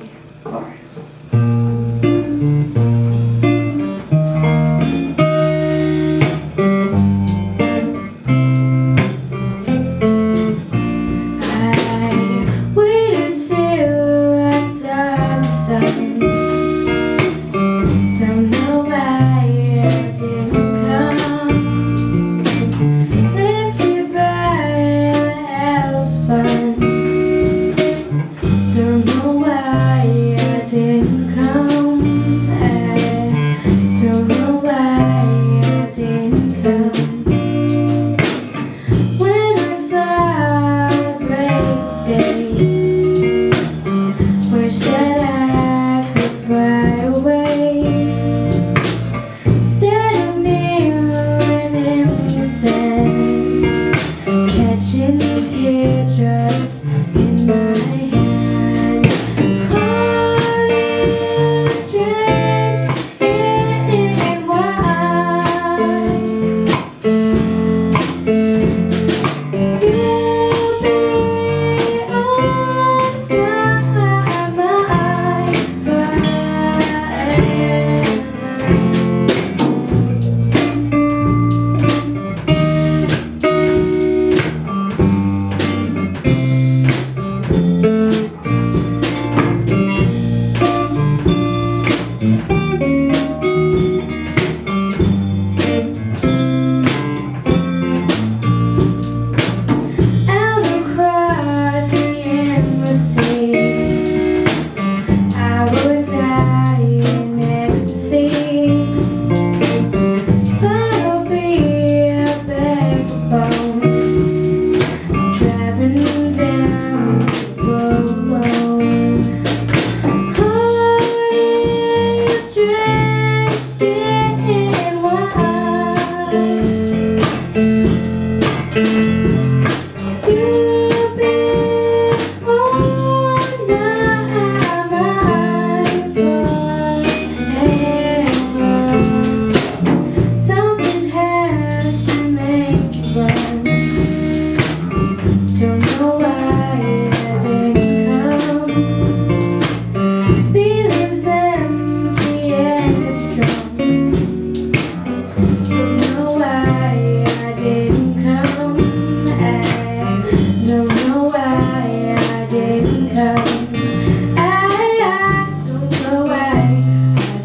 four.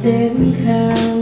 didn't come